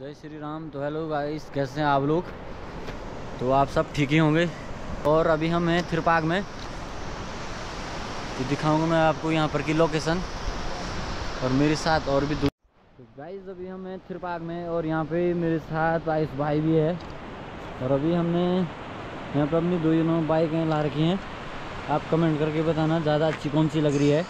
जय श्री राम। तो hello guys कैसे हैं आप लोग? तो आप सब ठीक ही होंगे? और अभी हम हैं थिरपाग में। तो दिखाऊँगा मैं आपको यहाँ पर की लोकेशन और मेरे साथ और भी तो गाइस अभी हम हैं थिरपाग में और यहाँ पे मेरे साथ आयुष भाई भी है। और अभी हमने यहाँ पर अपनी दो दोनों बाइकें ला रखी हैं। आप कमेंट करके बताना, ज़्यादा अच्छी कौन सी लग रही है?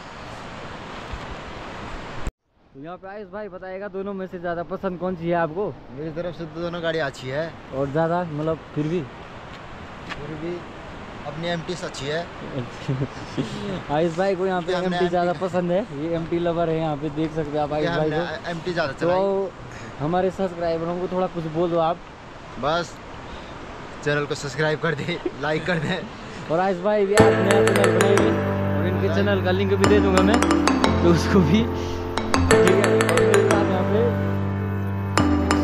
तो यहाँ पे आयुष भाई बताएगा दोनों में से ज़्यादा पसंद कौन सी है आपको? मेरी तरफ़ से तो दोनों गाड़ी अच्छी है। और ज़्यादा मतलब फिर भी? फिर भी अपनी एम अच्छी है। आयुष भाई को यहाँ पे एम ज़्यादा पसंद है। ये एमटी लवर है यहाँ पे देख सकते हैं आप आयुष भाई को। एम टी ज़्यादा तो हमारे सब्सक्राइबरों को थोड़ा कुछ बोल दो आप। बस चैनल को सब्सक्राइब कर दे लाइक कर दे। और आयुष भाई भी आज नया चैनल बनाएँगे। और इनके चैनल का लिंक भी दे दूँगा मैं तो उसको भी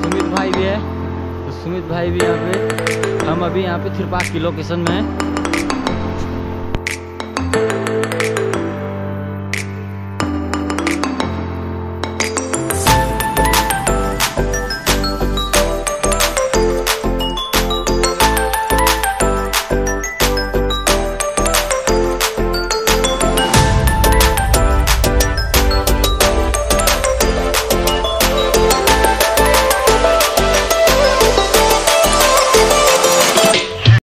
सुमित भाई भी है। तो सुमित भाई भी यहाँ पे। हम अभी यहाँ पे थिरपाक की लोकेशन में हैं।